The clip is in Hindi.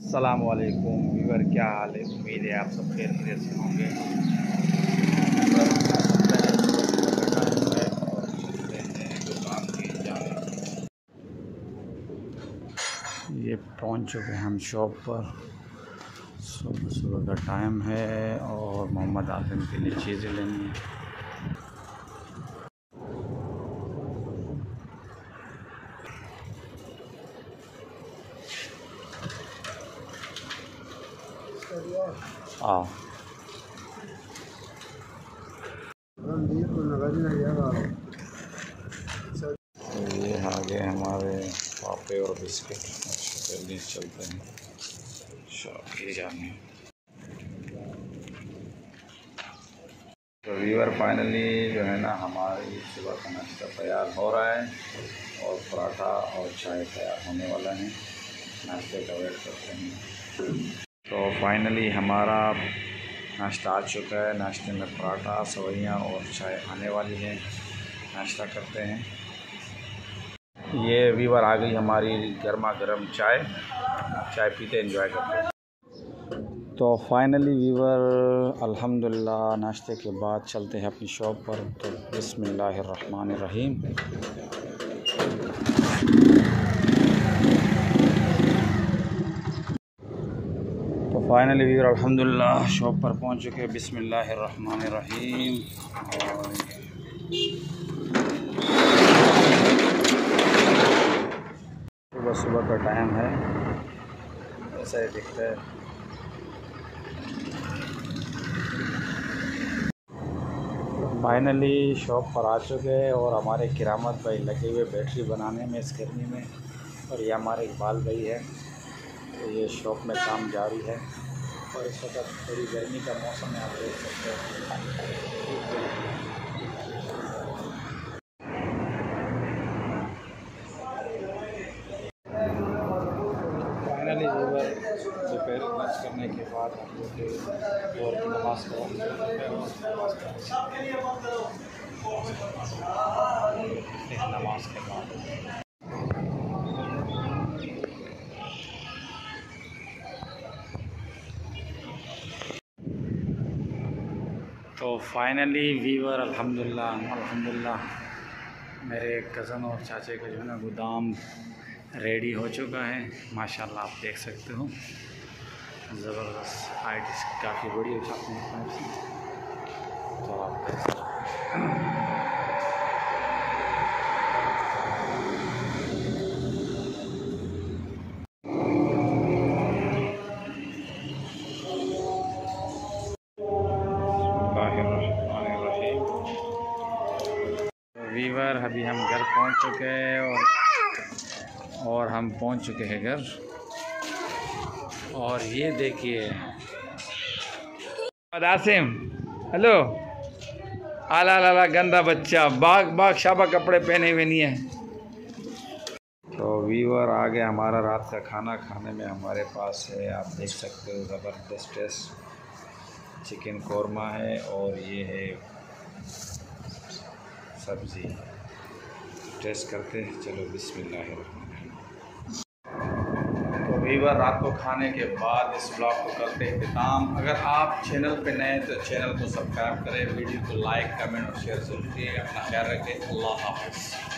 असलकुम वीवर क्या हाल है? उम्मीद है आप सब खैर खैर से होंगे। ये पहुँच चुके हैं हम शॉप पर। सुबह सुबह का टाइम है और मोहम्मद आज़म के लिए चीज़ें लेनी है। तो ये आ गए हमारे पापे और बिस्किट। अच्छा चलिए चलते हैं। शॉप ये जाने। तो वीवर फाइनली जो है ना, हमारी सुबह का नाश्ता तैयार हो रहा है और पराठा और चाय तैयार होने वाला है। नाश्ते का वेट करते हैं। तो फाइनली हमारा नाश्ता आ चुका है। नाश्ते में पराठा, सवैयाँ और चाय आने वाली है। नाश्ता करते हैं। ये वीवर आ गई हमारी गर्मा गर्म चाय। चाय पीते एंजॉय करते हैं। तो फाइनली वीवर अल्हम्दुलिल्लाह, नाश्ते के बाद चलते हैं अपनी शॉप पर। तो बिस्मिल्लाहिर्रहमानिर्रहीम। फाइनली वीर अल्हम्दुलिल्लाह शॉप पर पहुँच चुके हैं। और सुबह सुबह का टाइम है। ऐसा ही दिखता है। फाइनली शॉप पर आ चुके हैं और हमारे किरामत भाई लगे हुए बैटरी बनाने में, इस गर्मी में। और ये हमारे इकबाल भाई है। तो ये शॉप में काम जारी है। और इस वक्त थोड़ी गर्मी का मौसम है आप देख सकते हैं। फाइनली दोपहर लंच करने के बाद हम लोग और नमाज़ नमाज़ के बाद। तो फाइनली वीवर अल्हम्दुलिल्लाह अल्हम्दुलिल्लाह मेरे कज़न और चाचे का जो है ना गोदाम रेडी हो चुका है। माशाल्लाह आप देख सकते हो। ज़बरदस्त हाइट काफ़ी बड़ी है तो आप वीवर अभी हम घर पहुँच चुके हैं और और हम पहुँच चुके हैं घर। और ये देखिए। आसिम, हेलो। आला आला गंदा बच्चा। बाग बाग, शाबा कपड़े पहने हुए नहीं है। तो वीवर आ गया हमारा रात का खाना। खाने में हमारे पास है, आप देख सकते हो, ज़बरदस्त चिकन कौरमा है और ये है सब्ज़ी टेस्ट करते हैं, चलो बिस्मिल्लाह तो वीवर रात को खाने के बाद इस ब्लॉग को करते हैं इख्ताम अगर आप चैनल पे नए तो चैनल को सब्सक्राइब करें, वीडियो को लाइक कमेंट और शेयर ज़रूर करिए अपना ख्याल रखें। अल्लाह हाफ़